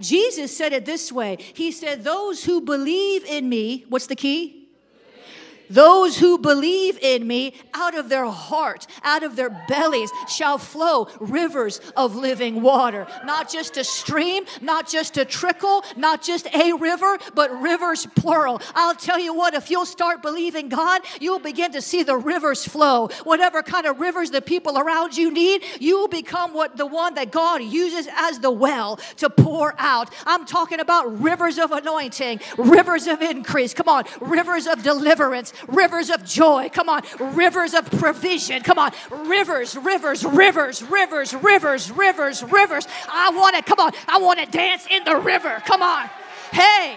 Jesus said it this way He said, Those who believe in me, what's the key? Those who believe in me, out of their heart, out of their bellies shall flow rivers of living water. Not just a stream, not just a trickle, not just a river, but rivers plural. I'll tell you what, if you'll start believing God, you'll begin to see the rivers flow. Whatever kind of rivers the people around you need, you will become what the one that God uses as the well to pour out. I'm talking about rivers of anointing, rivers of increase. Come on, rivers of deliverance, rivers of joy. Come on, rivers of provision. Come on, rivers, rivers, rivers, rivers, rivers, rivers, rivers. I want to, come on, I want to dance in the river. Come on. Hey,